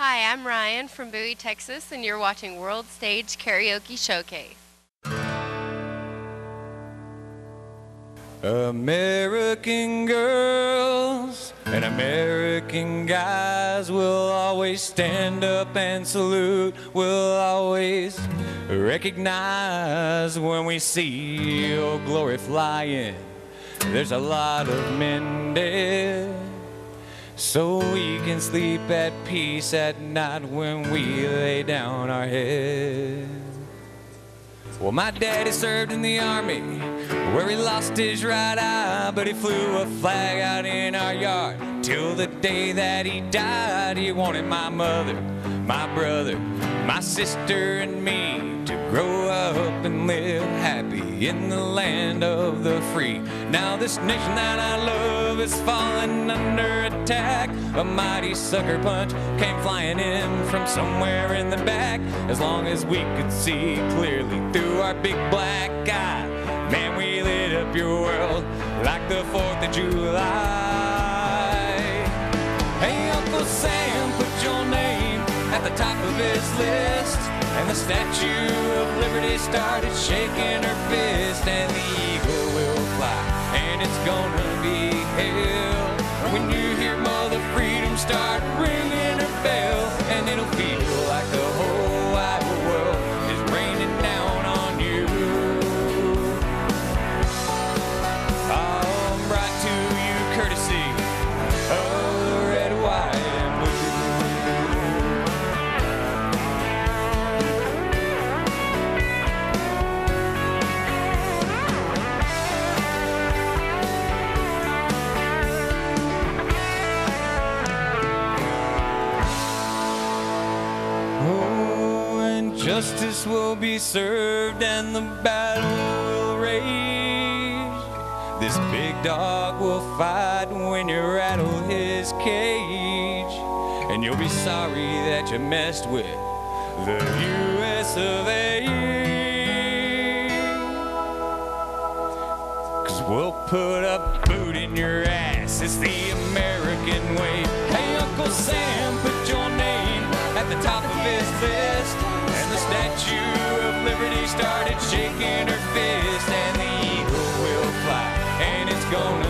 Hi, I'm Ryan from Bowie, Texas, and you're watching World Stage Karaoke Showcase. American girls and American guys will always stand up and salute. We'll always recognize when we see your glory flying. There's a lot of men dead. So we can sleep at peace at night when we lay down our heads. Well, my daddy served in the army where he lost his right eye, but he flew a flag out in our yard till the day that he died. He wanted my mother, my brother, my sister, and me grow up and live happy in the land of the free. Now, this nation that I love is falling under attack. A mighty sucker punch came flying in from somewhere in the back. As long as we could see clearly through our big black eye, man, we lit up your world like the 4th of July. Hey, Uncle Sam, put your name at the top of his list. And the Statue of Liberty started shaking her fist, and the eagle will fly, and it's gonna be Oh, and justice will be served and the battle will rage. This big dog will fight when you rattle his cage. And you'll be sorry that you messed with the US of A. Cause we'll put a boot in your ass. It's the American way. Hey, Uncle Sam, at the top of his list. And the Statue of Liberty started shaking her fist. And the eagle will fly, and it's gonna.